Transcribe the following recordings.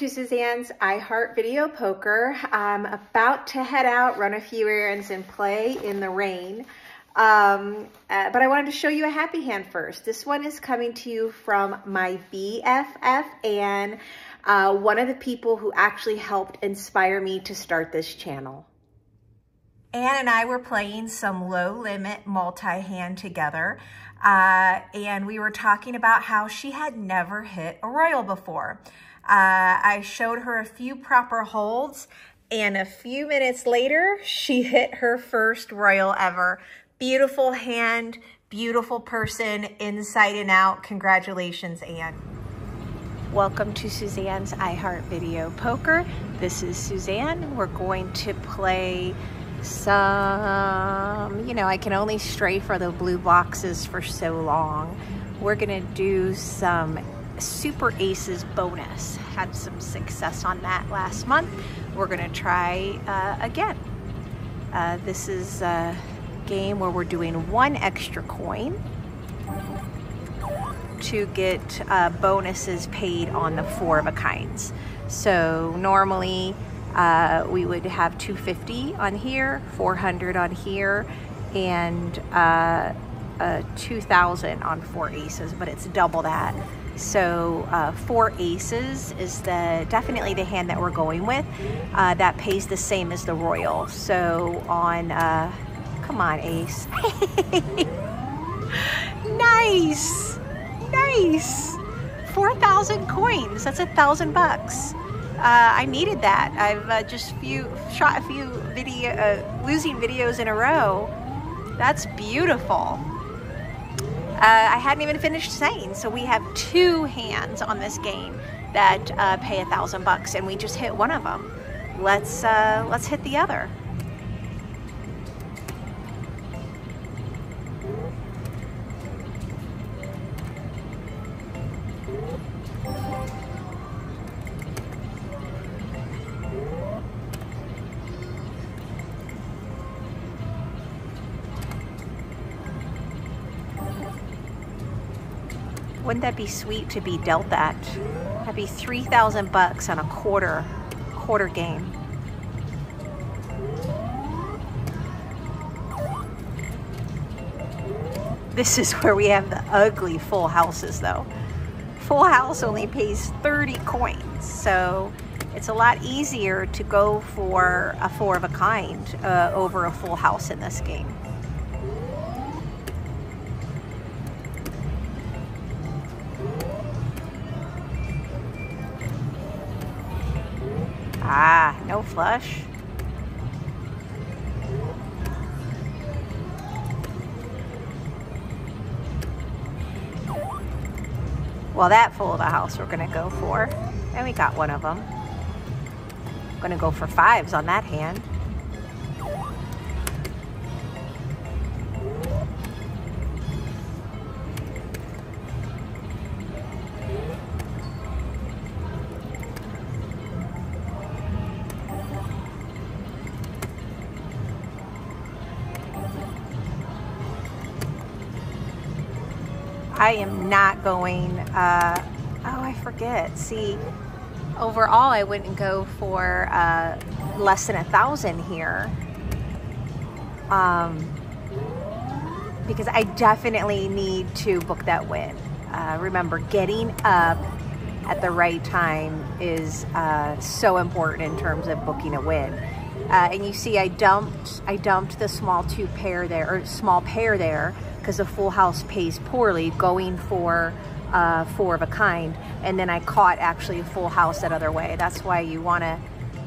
to Suzanne's I Heart Video Poker. I'm about to head out, run a few errands, and play in the rain. Um, uh, but I wanted to show you a happy hand first. This one is coming to you from my BFF and uh, one of the people who actually helped inspire me to start this channel. Anne and I were playing some low limit multi-hand together. Uh, and we were talking about how she had never hit a royal before. Uh, I showed her a few proper holds and a few minutes later, she hit her first royal ever. Beautiful hand, beautiful person, inside and out. Congratulations, Anne. Welcome to Suzanne's I Heart Video Poker. This is Suzanne. We're going to play some, you know, I can only stray for the blue boxes for so long. We're gonna do some Super Aces bonus. Had some success on that last month. We're gonna try uh, again. Uh, this is a game where we're doing one extra coin to get uh, bonuses paid on the four of a kinds. So normally uh, we would have 250 on here, 400 on here, and uh, uh, 2,000 on four aces, but it's double that. So uh, four aces is the definitely the hand that we're going with. Uh, that pays the same as the royal. So on, uh, come on, ace. nice, nice. 4,000 coins. That's a thousand bucks uh, I needed that. I've uh, just few shot a few video uh, losing videos in a row. That's beautiful. Uh, I hadn't even finished saying, so we have two hands on this game that uh, pay a thousand bucks, and we just hit one of them. Let's uh, let's hit the other. Wouldn't that be sweet to be dealt that? That'd be 3,000 bucks on a quarter, quarter game. This is where we have the ugly full houses though. Full house only pays 30 coins, so it's a lot easier to go for a four of a kind uh, over a full house in this game. Ah, no flush. Well, that full of a house we're gonna go for. And we got one of them. Gonna go for fives on that hand. I am not going, uh, oh, I forget. See, overall, I wouldn't go for uh, less than a thousand here. Um, because I definitely need to book that win. Uh, remember, getting up at the right time is uh, so important in terms of booking a win. Uh, and you see, I dumped, I dumped the small two pair there, or small pair there, because a full house pays poorly going for uh, four of a kind. And then I caught actually a full house that other way. That's why you want to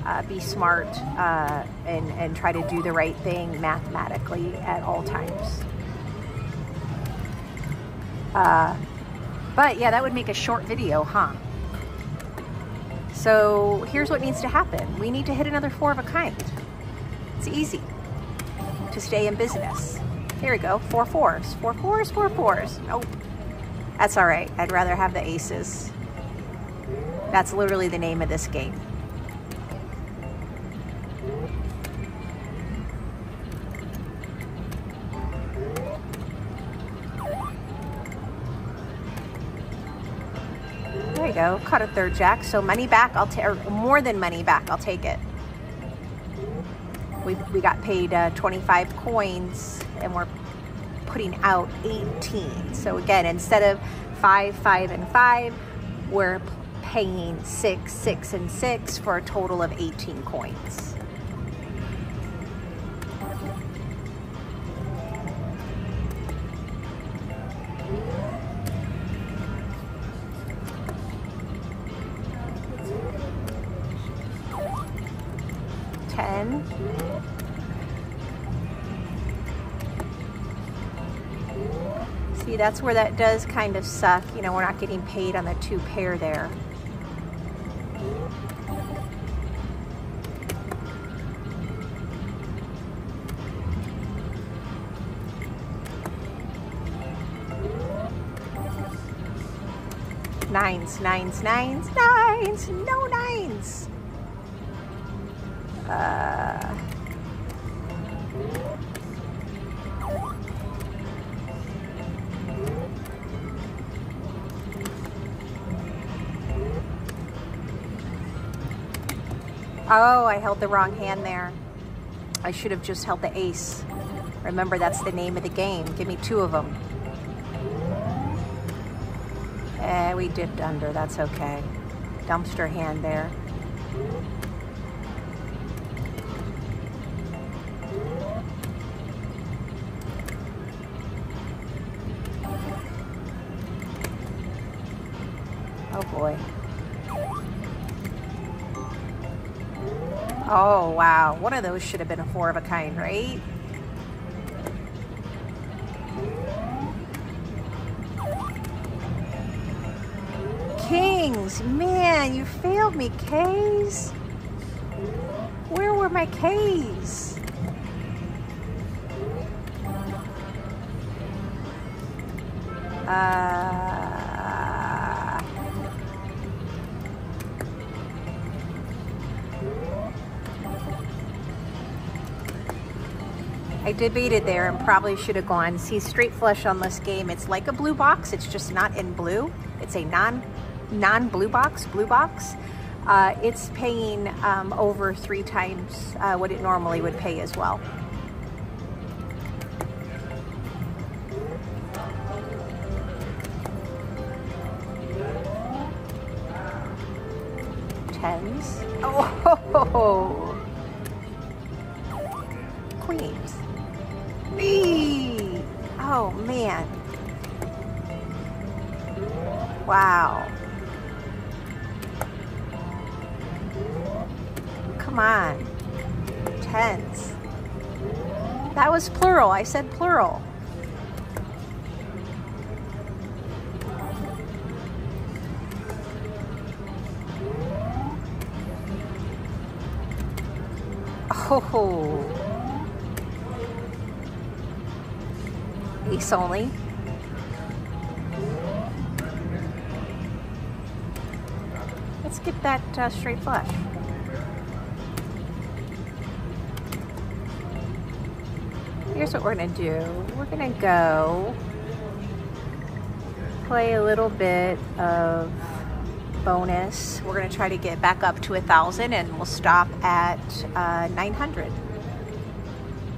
uh, be smart uh, and, and try to do the right thing mathematically at all times. Uh, but yeah, that would make a short video, huh? So here's what needs to happen. We need to hit another four of a kind. It's easy to stay in business. Here we go, four fours, four fours, four fours. Nope, that's all right. I'd rather have the aces. That's literally the name of this game. There you go, caught a third jack. So money back, I'll take, more than money back, I'll take it. We, we got paid uh, 25 coins and we're putting out 18. So again, instead of five, five, and five, we're paying six, six, and six for a total of 18 coins. That's where that does kind of suck. You know, we're not getting paid on the two pair there. Nines, nines, nines, nines, no nines. Uh, oh, I held the wrong hand there. I should have just held the ace. Remember, that's the name of the game. Give me two of them. Eh, we dipped under, that's okay. Dumpster hand there. Oh boy. Oh wow, one of those should have been a four of a kind, right? Kings, man, you failed me, K's. Where were my K's? Uh, I debated there and probably should have gone. See, straight flush on this game, it's like a blue box. It's just not in blue. It's a non, non-blue box, blue box. Uh, it's paying um, over three times uh, what it normally would pay as well. Tens. Oh, queens. Man. Wow. Come on. Tens. That was plural. I said plural. Oh. Only. Let's get that uh, straight flush. Here's what we're gonna do. We're gonna go play a little bit of bonus. We're gonna try to get back up to a thousand and we'll stop at uh, 900.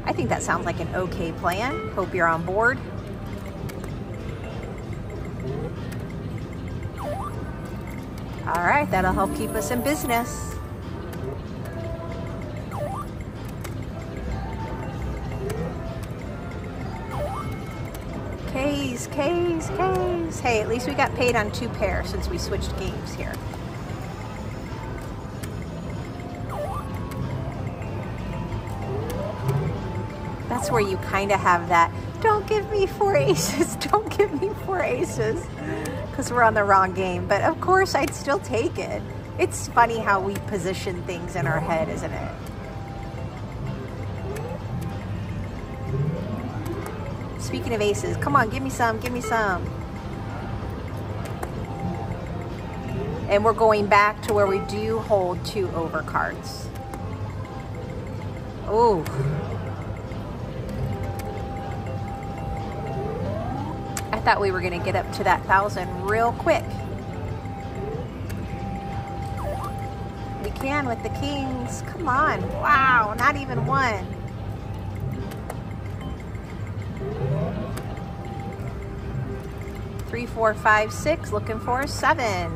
I think that sounds like an okay plan. Hope you're on board. All right, that'll help keep us in business. K's, K's, K's. Hey, at least we got paid on two pairs since we switched games here. That's where you kind of have that, don't give me four aces, don't give me four aces, because we're on the wrong game. But of course, I'd still take it. It's funny how we position things in our head, isn't it? Speaking of aces, come on, give me some, give me some. And we're going back to where we do hold two overcards. Oh. thought we were going to get up to that thousand real quick. We can with the kings. Come on. Wow, not even one. Three, four, five, six. Looking for a seven.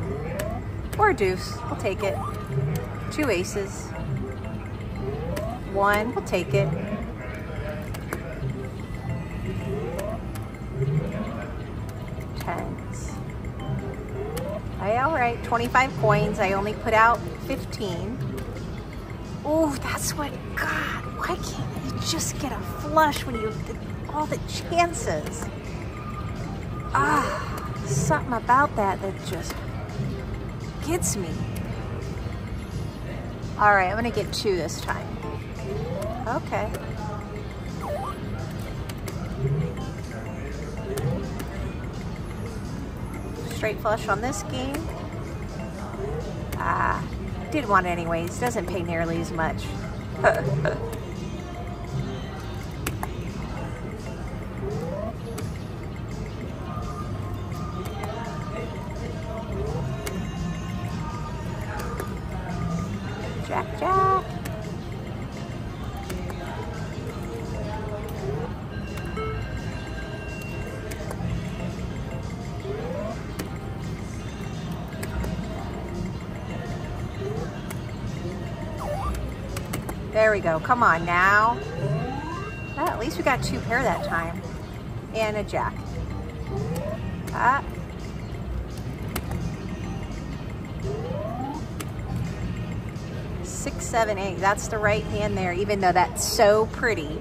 Or a deuce. We'll take it. Two aces. One. We'll take it. Right. 25 coins. I only put out 15. Oh, that's what, God, why can't you just get a flush when you have all the chances? Ah, something about that that just gets me. All right, I'm gonna get two this time. Okay. Straight flush on this game. Ah, want it anyways. Doesn't pay nearly as much. There we go. Come on now. Well, at least we got two pair that time. And a jack. Ah. Six, seven, eight. That's the right hand there, even though that's so pretty.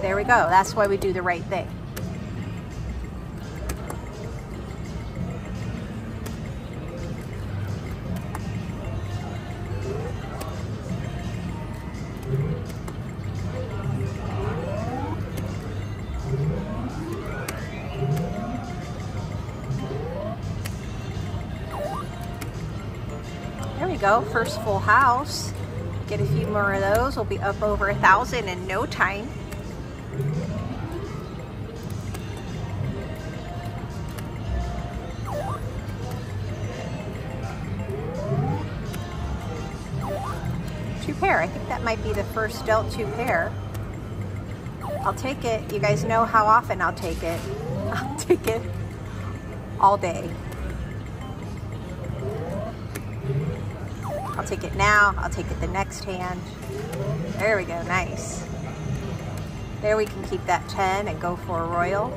There we go. That's why we do the right thing. Go, first full house. Get a few more of those. We'll be up over a thousand in no time. Two pair, I think that might be the first dealt two pair. I'll take it. You guys know how often I'll take it. I'll take it all day. I'll take it now. I'll take it the next hand. There we go. Nice. There we can keep that 10 and go for a royal.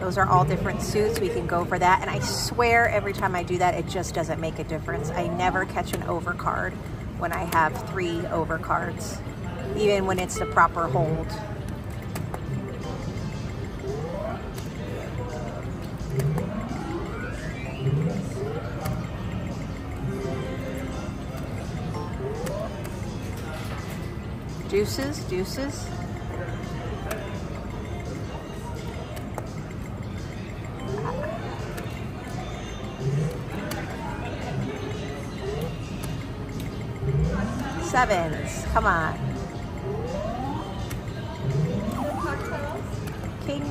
Those are all different suits. We can go for that. And I swear every time I do that, it just doesn't make a difference. I never catch an overcard when I have three overcards, even when it's the proper hold. Deuces, deuces. Sevens, come on. King.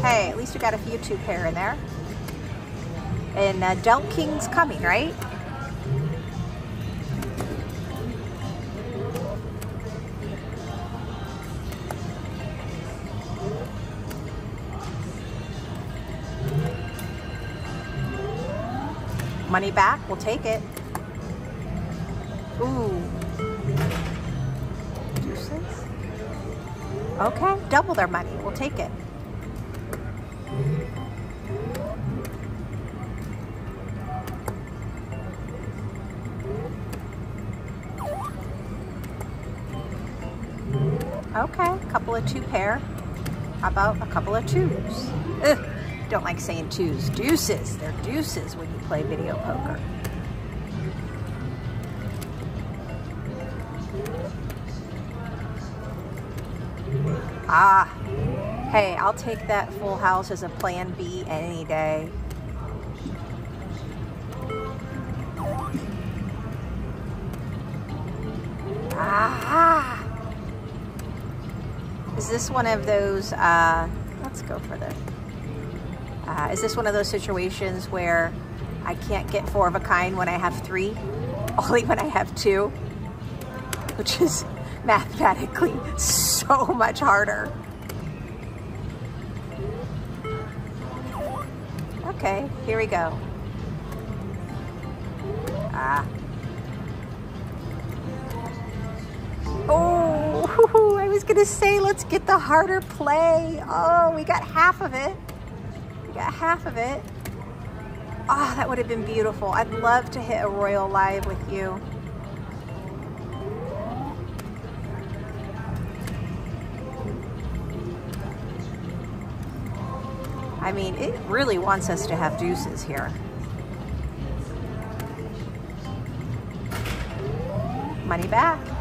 Hey, at least we got a few two pair in there. And uh, King's coming, right? Money back, we'll take it. Ooh. Deuces? Okay, double their money, we'll take it. Okay, couple of two pair. How about a couple of twos? Ugh, don't like saying twos. Deuces, they're deuces when you play video poker. Ah, hey, I'll take that full house as a plan B any day. Ah, is this one of those, uh, let's go for the Uh, is this one of those situations where I can't get four of a kind when I have three, only when I have two, which is mathematically so much harder. Okay, here we go. Ah. Oh, I was gonna say, let's get the harder play. Oh, we got half of it. We got half of it. Oh, that would have been beautiful. I'd love to hit a Royal Live with you. I mean, it really wants us to have deuces here. Money back.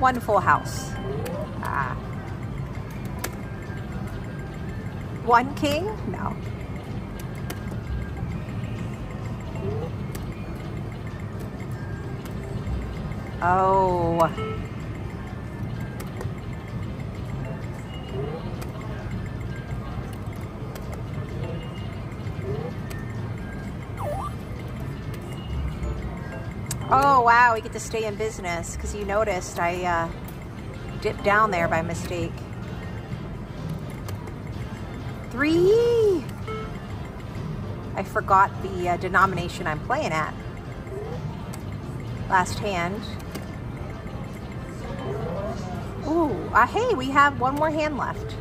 One full house. Ah. One king? No. Oh. Oh, wow, we get to stay in business because you noticed I uh, dipped down there by mistake. Three. I forgot the uh, denomination I'm playing at. Last hand. Ooh, uh, hey, we have one more hand left.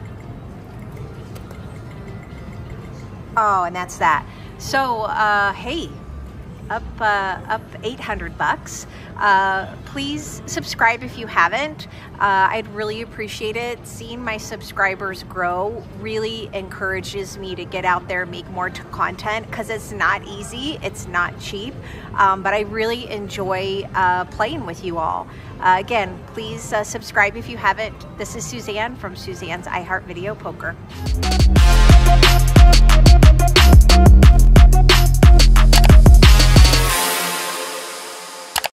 Oh, and that's that. So, uh, hey, up uh, up 800 bucks. Uh, please subscribe if you haven't. Uh, I'd really appreciate it. Seeing my subscribers grow really encourages me to get out there and make more content because it's not easy, it's not cheap, um, but I really enjoy uh, playing with you all. Uh, again, please uh, subscribe if you haven't. This is Suzanne from Suzanne's I Heart Video Poker.